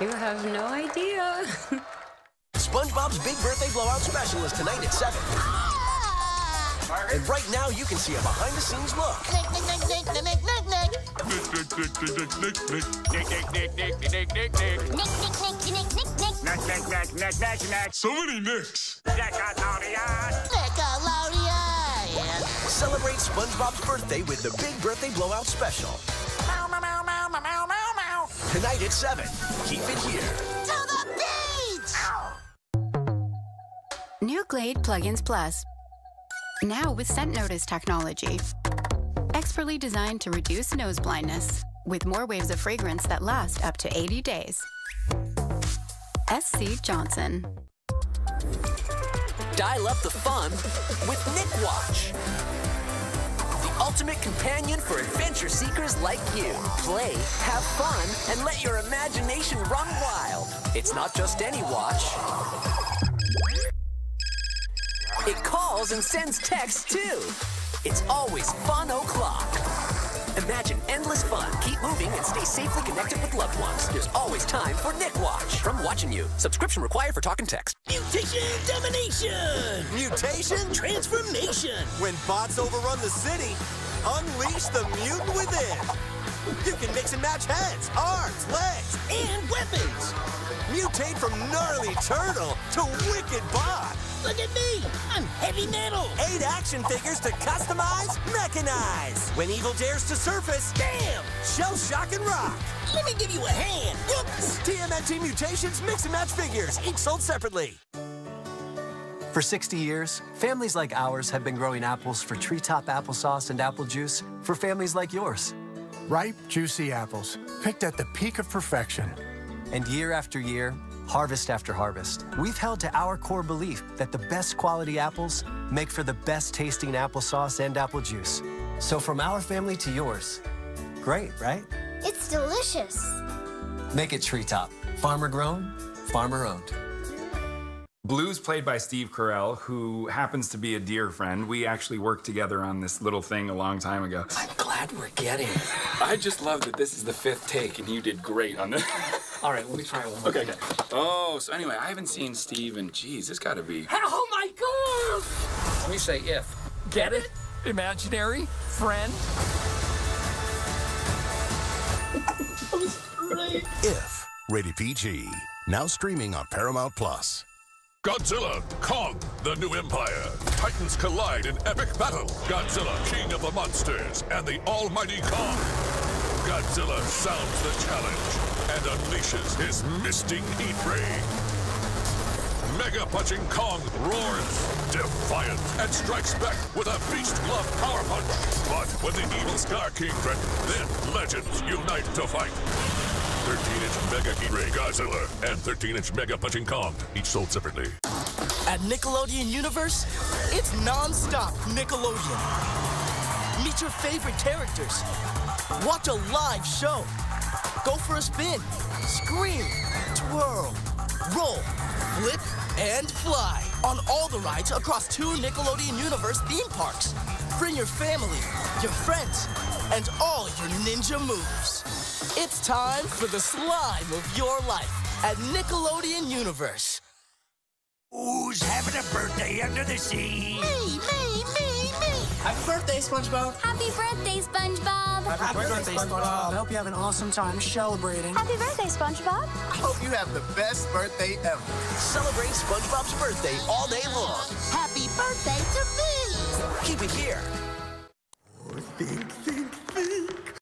You have no idea. SpongeBob's Big Birthday Blowout Special is tonight at 7. And right now, you can see a behind-the-scenes look. So many nicks. Celebrate SpongeBob's birthday with the Big Birthday Blowout Special. Tonight at 7. Keep it here. To the beach! New Glade Plugins Plus. Now with Scent Notice technology. Expertly designed to reduce nose blindness with more waves of fragrance that last up to 80 days. SC Johnson. Dial up the fun with Nick Watch. Ultimate companion for adventure seekers like you. Play, have fun, and let your imagination run wild. It's not just any watch. It calls and sends texts too. It's always fun o'clock. Imagine endless fun. Keep moving and stay safely connected with loved ones. There's always time for Nick Watch from Watching You. Subscription required for talk and text. Mutation domination! Mutation? Transformation! When bots overrun the city, unleash the mutant within. You can mix and match heads, arms, legs, And weapons! mutate from gnarly turtle to wicked bot. Look at me! I'm heavy metal! Eight action figures to customize, mechanize. When evil dares to surface, Damn! shell shock and rock. Let me give you a hand! Whoops! TMNT Mutations mix and match figures, each sold separately. For 60 years, families like ours have been growing apples for Tree Top applesauce and apple juice for families like yours. Ripe, juicy apples, picked at the peak of perfection. And year after year, harvest after harvest, we've held to our core belief that the best quality apples make for the best tasting applesauce and apple juice. So from our family to yours, great, right? It's delicious. Make it Tree Top. Farmer grown, farmer owned. Blue's played by Steve Carell, who happens to be a dear friend. We actually worked together on this little thing a long time ago. I'm glad we're getting it. I just love that this is the fifth take and you did great on this. All right, let me try one more. Okay, okay. Oh, so anyway, I haven't seen Steve and geez, this gotta be. Oh my god! Let me say if. Get it? Imaginary? Friend? If, rated PG. Now streaming on Paramount Plus. Godzilla, Kong, the new empire. Titans collide in epic battle. Godzilla, king of the monsters, and the almighty Kong. Godzilla sounds the challenge and unleashes his misting heat ray. Mega punching Kong roars, defiant, and strikes back with a beast glove power punch. But when the evil Skar King threatens, then legends unite to fight. 13-inch Mega Heat Ray Godzilla and 13-inch Mega Punching Kong, each sold separately. At Nickelodeon Universe, it's non-stop Nickelodeon. Meet your favorite characters. Watch a live show. Go for a spin. Scream, twirl, roll, flip, and fly on all the rides across two Nickelodeon Universe theme parks. Bring your family, your friends, and all your ninja moves. It's time for the slime of your life at Nickelodeon Universe. Who's having a birthday under the sea? Me, me, me, me. Happy birthday, SpongeBob. Happy birthday, SpongeBob. Happy, birthday, SpongeBob. I hope you have an awesome time celebrating. Happy birthday, SpongeBob. I hope you have the best birthday ever. Celebrate SpongeBob's birthday all day long. Happy birthday to me. Keep it here. Oh, Think